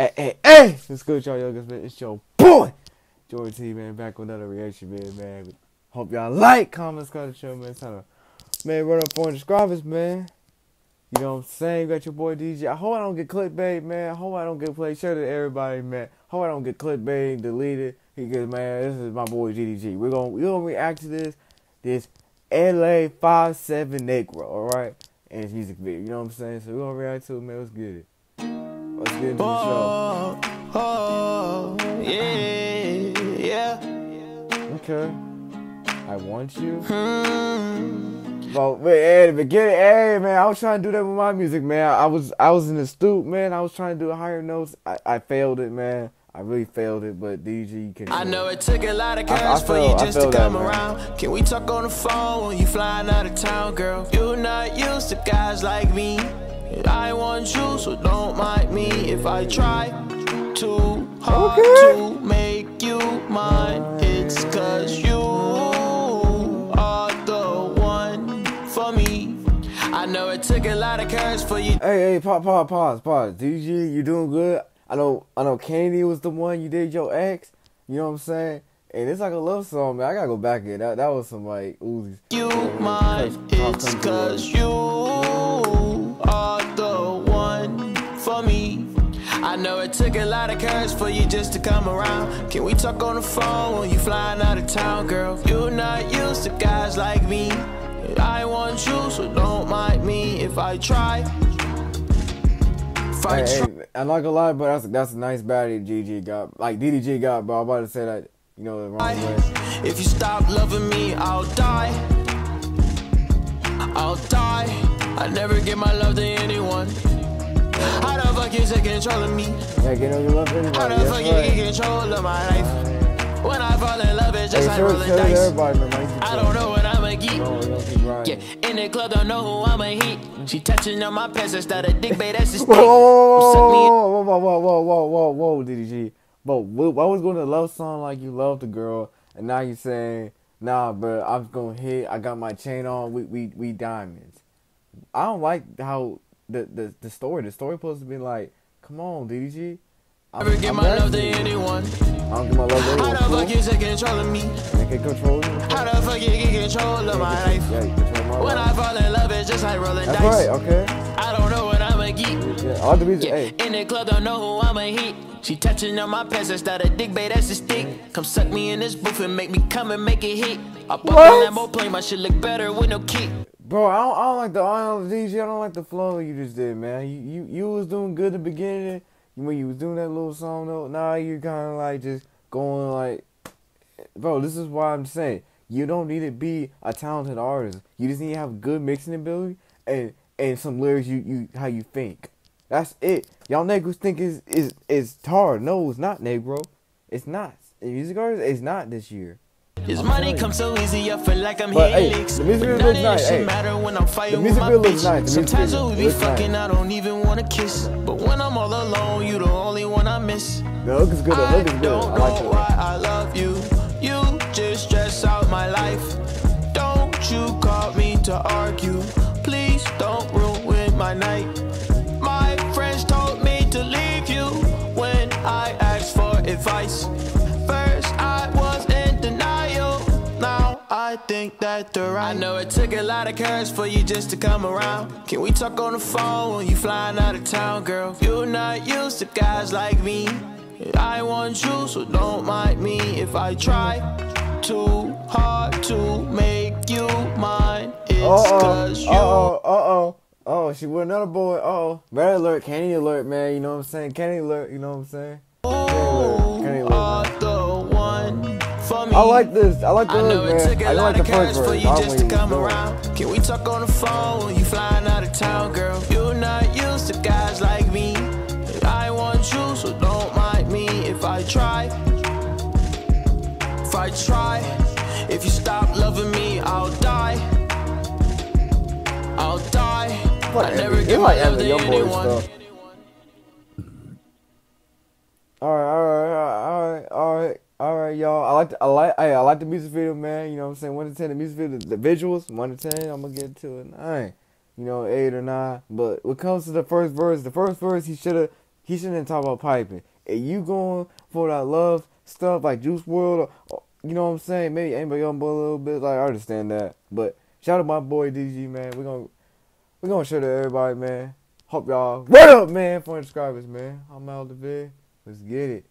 Hey, hey, hey! What's good, y'all youngest man? It's your boy, Jordan T, man. Back with another reaction video, man. Hope y'all like, comment, subscribe to the show, man. Trying to, man, run up 400 subscribers, man. You know what I'm saying? You got your boy DJ. I hope I don't get clickbait, man. I hope I don't get played. Share to everybody, man. I hope I don't get clickbait, deleted. Because, man, this is my boy DDG. We're going we're gonna react to this, this LA 57 Negro, alright? And his music video, you know what I'm saying? So we're going to react to it, man. Let's get it. Let's get into the show. Oh, yeah, yeah. Okay. I want you. Hmm. Well, wait, hey, the beginning, hey man, I was trying to do that with my music, man. I was, I was in the stoop, man. I was trying to do higher notes. I, I failed it, man. I really failed it, but DG, can. I know it took a lot of I for you just to feel that, come around. Can we talk on the phone when you flying out of town, girl? You're not used to guys like me. I want you, so don't mind me if I try too hard Okay. to make you mine. It's cause you are the one for me. I know it took a lot of courage for you. Hey, hey, pause, pause, pause, pause. DG, you doing good? I know, I know. Kennedy was the one you did your ex. You know what I'm saying? And it's like a love song, man. I gotta go back in. That, that was some like Uzis. you mine. It's cause you are I know it took a lot of courage for you just to come around. Can we talk on the phone when you flying out of town, girl? You're not used to guys like me. I want you, so don't mind me if I try. If I Hey, try. hey, I'm not gonna lie, but that's that's a nice battery GG got. Like DDG got, but I'm about to say that, you know, the wrong way. If you stop loving me, I'll die. I'll die. I never give my love to anyone. How the fuck you take control of me? Yeah, get on your love anybody. How the fuck you get control of my life? When I fall in love, it's Hey, just like show, rolling show it to dice. everybody, man. Like, I don't know what I'ma get. No. Yeah, in the club, don't know who I'ma hit. She touching on my pants, that's not a dick, babe, that's just Whoa, whoa, Suck me in. whoa, whoa, whoa, whoa, whoa, whoa, whoa, DDG. But wh- why was going to love song like you love the girl, and now you saying, nah, bro, I'm gonna hit. I got my chain on. We we we diamonds. I don't like how the the the story. The story supposed to be like, come on, DDG. I'm, Never give I'm my love to anyone. I don't give my love to How the fuck you take control of me? They can control you. How the fuck you get control of my life? Yeah, you control my When I fall in love, it's just like rolling That's dice. right. Okay. I don't know what I'ma get. Yeah, I like the music. Yeah, Hey, in the club, don't know who I'ma hit. She touching on my pants, that's not a dick, babe, that's a stick. Come suck me in this booth and make me come and make it hit. I pop What? on that plane, my shit look better with no kick. Bro, I don't, I don't like the I don't. I don't like the flow you just did, man. You you you was doing good at the beginning when you was doing that little song though. Now you're kind of like just going like, bro. This is why I'm saying you don't need to be a talented artist. You just need to have good mixing ability and and some lyrics you you how you think. That's it. Y'all niggas think is is is hard. No, it's not, Negro. It's not. Music artists, it's not this year. His money comes so easy, I feel like I'm But, hey, the music video looks nice, hey. matter when I'm fighting The with music my video looks bitch. nice, Sometimes when we be looks nice. fucking, I don't even wanna kiss. But when I'm all alone, you the only one I miss. The hook is good. The I hook is good. don't I like why I love you. You just stress out my life. Don't you call me to argue. Please don't ruin my night. My friends told me to leave you when I asked for advice. Think that the right. I know it took a lot of courage for you just to come around. Can we talk on the phone when you flying out of town, girl? You're not used to guys like me. I want you, so don't mind me if I try too hard to make you mine. It's Uh cause oh, you. uh oh, uh oh, oh, she with another boy. Uh oh, red alert, Kenny alert, man. You know what I'm saying? Kenny alert, you know what I'm saying? alert, Kenny alert, I like this. I like the hook, man. I like the first for verse. you I just to come around. Can we talk on the phone when you flying out of town, girl? You're not used to guys like me. I want you, so don't mind me if I try. If I try, if you stop loving me, I'll die. I'll die. Like I never my like Eminem, your boy stuff. All right, all right, all right, all right, y'all. I like, the, I like, I like the music video, man. You know what I'm saying? One to ten, the music video, the, visuals, one to ten. I'm gonna get to a nine. You know, eight or nine. But when it comes to the first verse, the first verse, he should have he shouldn't talk about piping. If you going for that love stuff like Juice WRLD, or, you know what I'm saying? Maybe anybody on a little bit. Like I understand that, but shout out my boy DG man. We gonna we gonna show to everybody man. Hope y'all what up man? For subscribers man. I'm out of the vid. Let's get it.